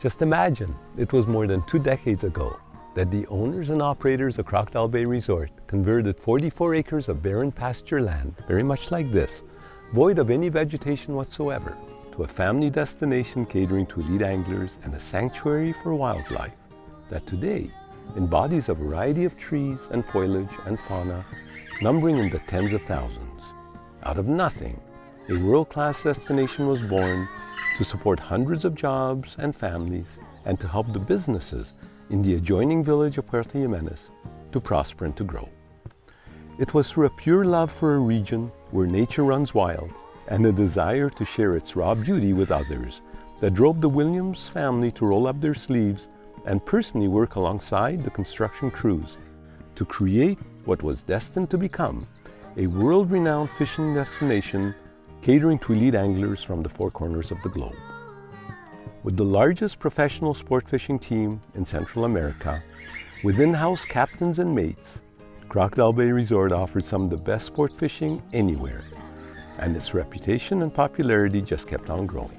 Just imagine, it was more than two decades ago that the owners and operators of Crocodile Bay Resort converted 44 acres of barren pasture land, very much like this, void of any vegetation whatsoever, to a family destination catering to elite anglers and a sanctuary for wildlife that today embodies a variety of trees and foliage and fauna numbering in the tens of thousands. Out of nothing, a world-class destination was born to support hundreds of jobs and families and to help the businesses in the adjoining village of Puerto Jimenez to prosper and to grow. It was through a pure love for a region where nature runs wild and a desire to share its raw beauty with others that drove the Williams family to roll up their sleeves and personally work alongside the construction crews to create what was destined to become a world-renowned fishing destination catering to elite anglers from the four corners of the globe. With the largest professional sport fishing team in Central America, with in-house captains and mates, Crocodile Bay Resort offers some of the best sport fishing anywhere, and its reputation and popularity just kept on growing.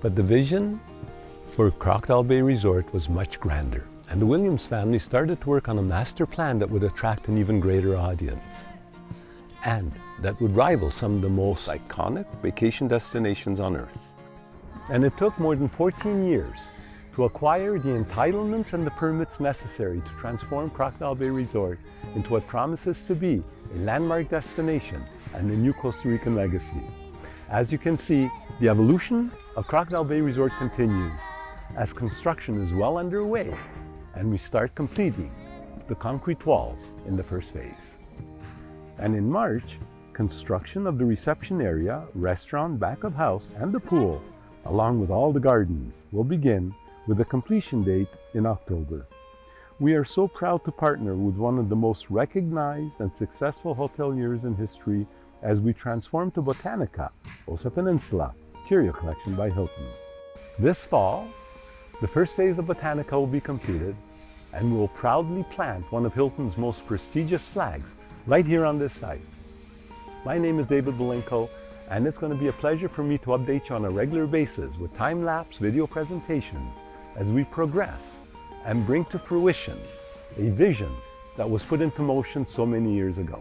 But the vision for Crocodile Bay Resort was much grander, and the Williams family started to work on a master plan that would attract an even greater audience, and that would rival some of the most iconic vacation destinations on earth. And it took more than 14 years to acquire the entitlements and the permits necessary to transform Crocodile Bay Resort into what promises to be a landmark destination and a new Costa Rican legacy. As you can see, the evolution of Crocodile Bay Resort continues as construction is well underway and we start completing the concrete walls in the first phase. And in March, construction of the reception area, restaurant, back of house, and the pool, along with all the gardens, will begin with a completion date in October. We are so proud to partner with one of the most recognized and successful hoteliers in history as we transform to Botánika, Osa Peninsula, Curio Collection by Hilton. This fall, the first phase of Botánika will be completed and we will proudly plant one of Hilton's most prestigious flags right here on this site. My name is David Bulinko and it's going to be a pleasure for me to update you on a regular basis with time-lapse video presentations as we progress and bring to fruition a vision that was put into motion so many years ago.